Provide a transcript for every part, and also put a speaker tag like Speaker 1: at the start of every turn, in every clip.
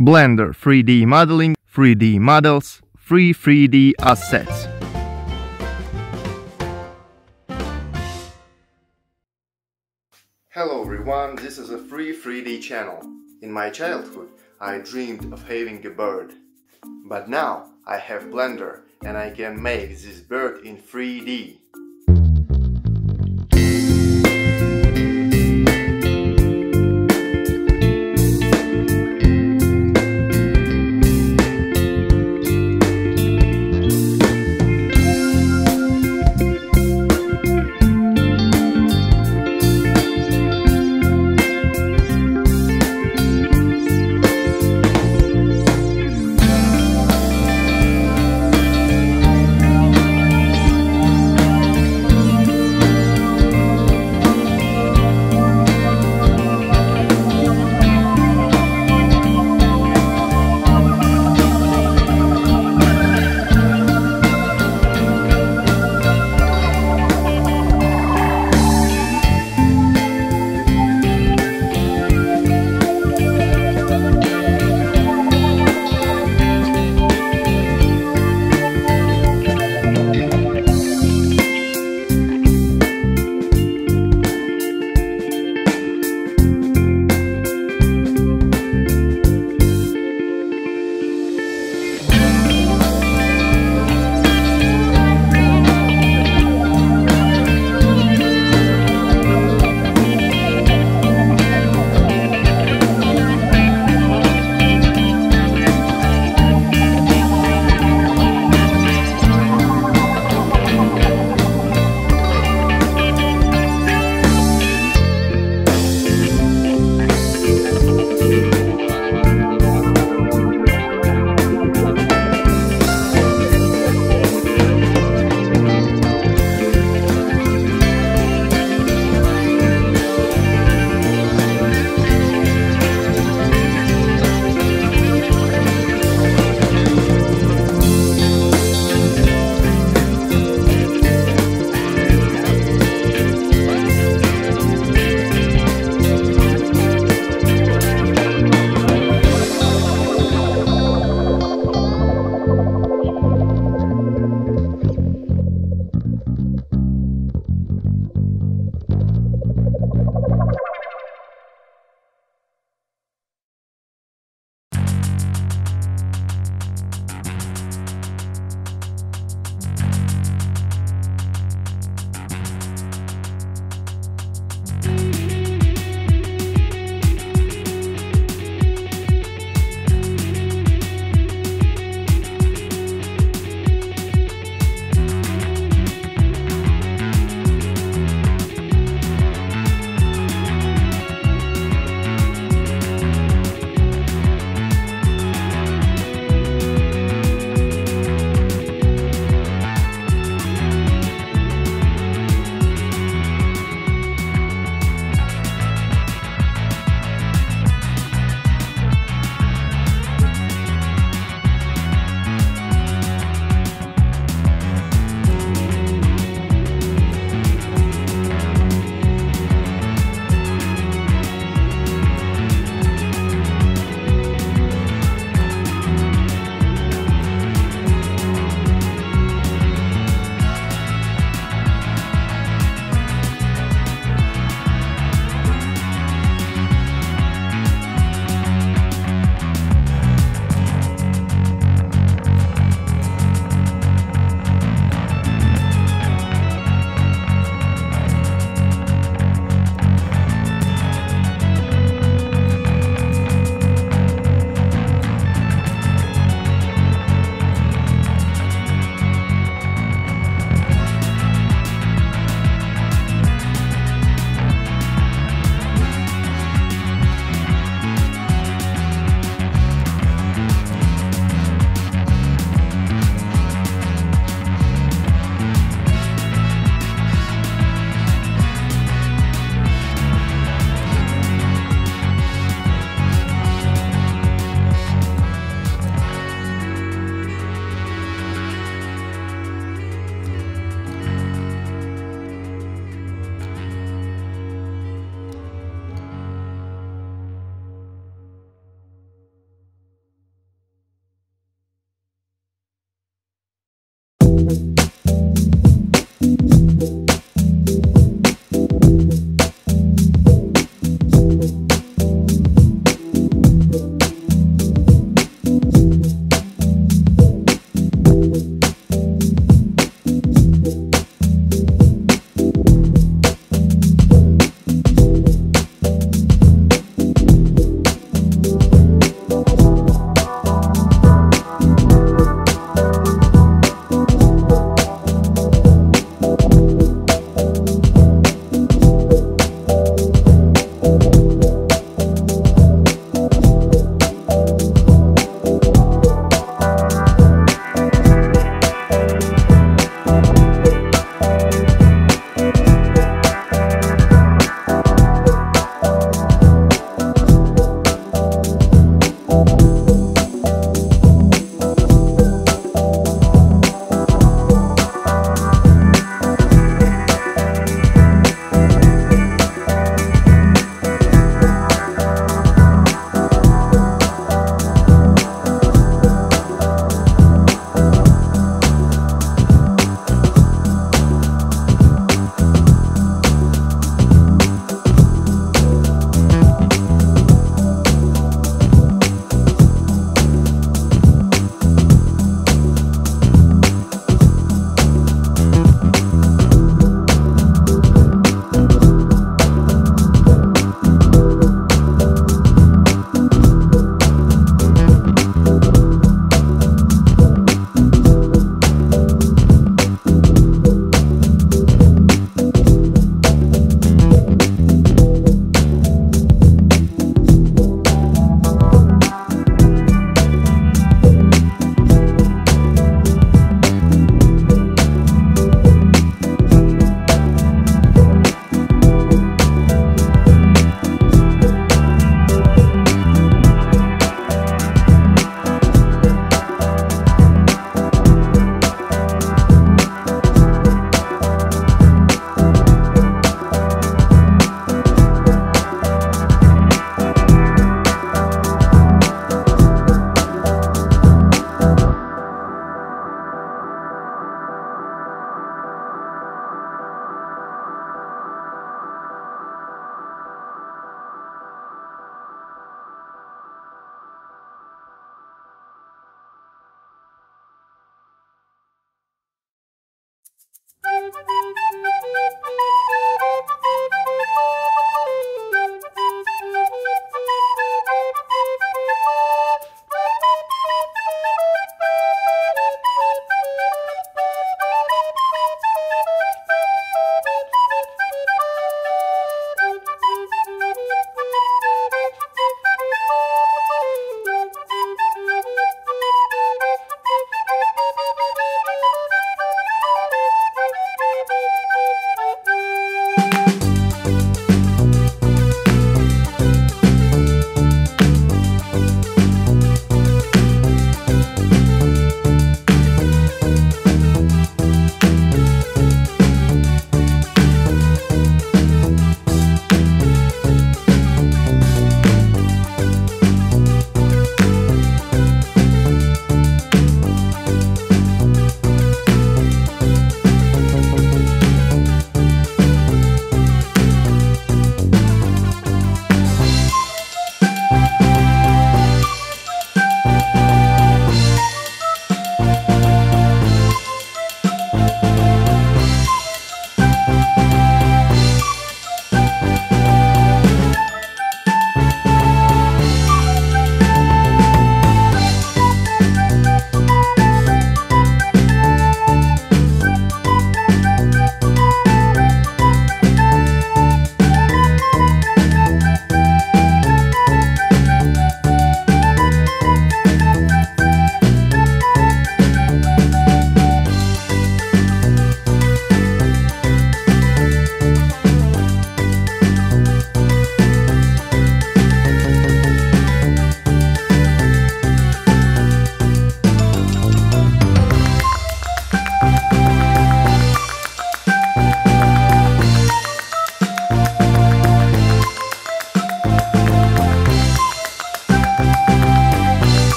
Speaker 1: Blender 3D modeling, 3D models, free 3D assets. Hello everyone, this is a free 3D channel. In my childhood, I dreamed of having a bird. But now I have Blender and I can make this bird in 3D.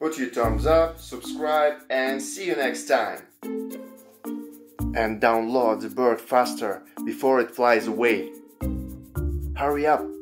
Speaker 1: Put your thumbs up, subscribe, and see you next time. And download the bird faster before it flies away. Hurry up!